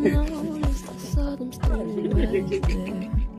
now it's the sudden storm.